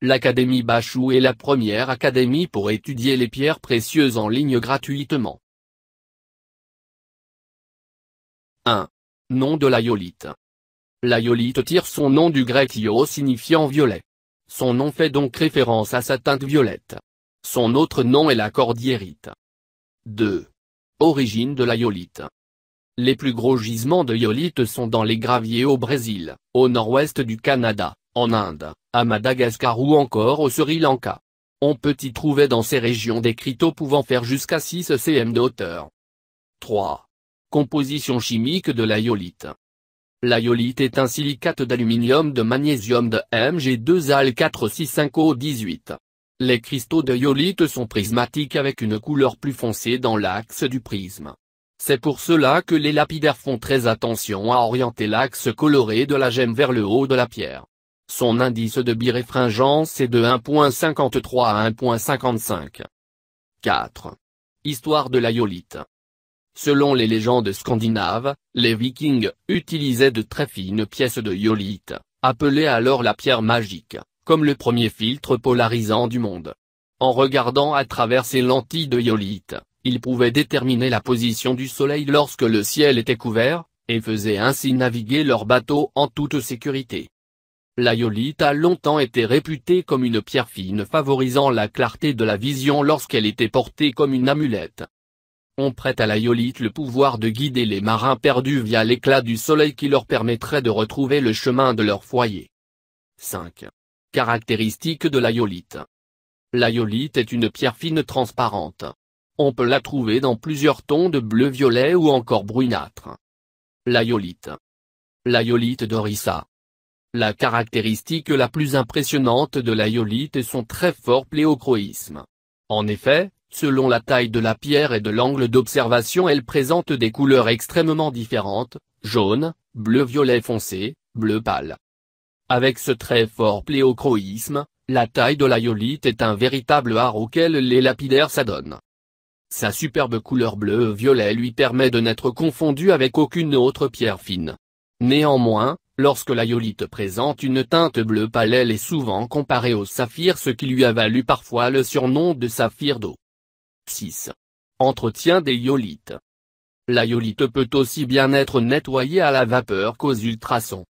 l'Académie Bachou est la première académie pour étudier les pierres précieuses en ligne gratuitement. 1. Nom de l'aïolite. L'aïolite tire son nom du grec io signifiant violet. Son nom fait donc référence à sa teinte violette. Son autre nom est la cordiérite. 2. Origine de l'aïolite. Les plus gros gisements de sont dans les graviers au Brésil, au nord-ouest du Canada, en Inde, à Madagascar ou encore au Sri Lanka. On peut y trouver dans ces régions des cristaux pouvant faire jusqu'à 6 cm de hauteur. 3. Composition chimique de l'aïolite. L'aïolite est un silicate d'aluminium de magnésium de Mg2Al465O18. Les cristaux de iolite sont prismatiques avec une couleur plus foncée dans l'axe du prisme. C'est pour cela que les lapidaires font très attention à orienter l'axe coloré de la gemme vers le haut de la pierre. Son indice de biréfringence est de 1.53 à 1.55. 4. Histoire de l'aïolite. Selon les légendes scandinaves, les vikings utilisaient de très fines pièces de iolite, appelées alors la pierre magique, comme le premier filtre polarisant du monde. En regardant à travers ces lentilles de iolite, ils pouvaient déterminer la position du soleil lorsque le ciel était couvert, et faisaient ainsi naviguer leurs bateaux en toute sécurité. L'iolite a longtemps été réputée comme une pierre fine favorisant la clarté de la vision lorsqu'elle était portée comme une amulette on prête à l'aïolite le pouvoir de guider les marins perdus via l'éclat du soleil qui leur permettrait de retrouver le chemin de leur foyer. 5. Caractéristiques de l'aïolite. L'aïolite est une pierre fine transparente. On peut la trouver dans plusieurs tons de bleu-violet ou encore brunâtre. L'aïolite. L'aïolite d'Orissa. La caractéristique la plus impressionnante de l'aïolite est son très fort pléochroïsme. En effet, Selon la taille de la pierre et de l'angle d'observation elle présente des couleurs extrêmement différentes, jaune, bleu-violet foncé, bleu pâle. Avec ce très fort pléochroïsme, la taille de l'aïolite est un véritable art auquel les lapidaires s'adonnent. Sa superbe couleur bleu-violet lui permet de n'être confondu avec aucune autre pierre fine. Néanmoins, lorsque l'aïolite présente une teinte bleu pâle elle est souvent comparée au saphir ce qui lui a valu parfois le surnom de saphir d'eau. 6. Entretien des iolites. La iolite peut aussi bien être nettoyée à la vapeur qu'aux ultrasons.